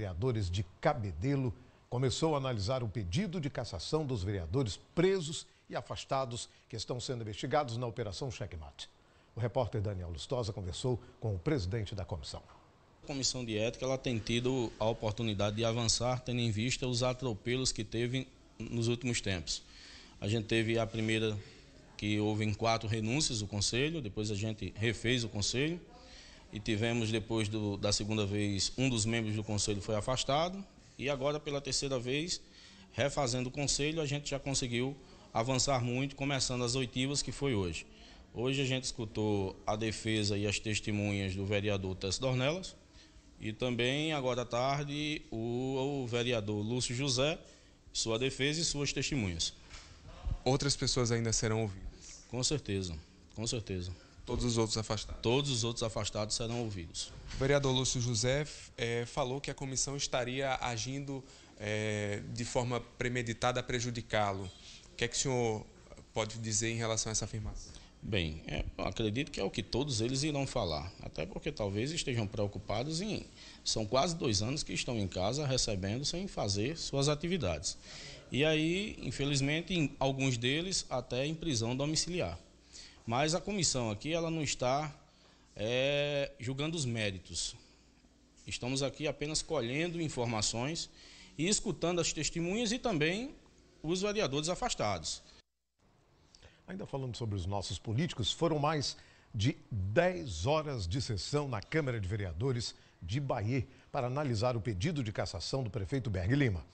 vereadores de Cabedelo começou a analisar o pedido de cassação dos vereadores presos e afastados que estão sendo investigados na Operação Checkmate. O repórter Daniel Lustosa conversou com o presidente da comissão. A comissão de ética ela tem tido a oportunidade de avançar, tendo em vista os atropelos que teve nos últimos tempos. A gente teve a primeira que houve em quatro renúncias o conselho, depois a gente refez o conselho e tivemos depois do, da segunda vez um dos membros do conselho foi afastado e agora, pela terceira vez, refazendo o conselho, a gente já conseguiu avançar muito, começando as oitivas, que foi hoje. Hoje a gente escutou a defesa e as testemunhas do vereador Tess Dornelas e também, agora à tarde, o, o vereador Lúcio José, sua defesa e suas testemunhas. Outras pessoas ainda serão ouvidas? Com certeza, com certeza. Todos os outros afastados? Todos os outros afastados serão ouvidos. O vereador Lúcio José é, falou que a comissão estaria agindo é, de forma premeditada a prejudicá-lo. O que é que o senhor pode dizer em relação a essa afirmação? Bem, é, acredito que é o que todos eles irão falar, até porque talvez estejam preocupados em. São quase dois anos que estão em casa recebendo sem fazer suas atividades. E aí, infelizmente, alguns deles até em prisão domiciliar. Mas a comissão aqui ela não está é, julgando os méritos. Estamos aqui apenas colhendo informações e escutando as testemunhas e também os vereadores afastados. Ainda falando sobre os nossos políticos, foram mais de 10 horas de sessão na Câmara de Vereadores de Bahia para analisar o pedido de cassação do prefeito Berg Lima.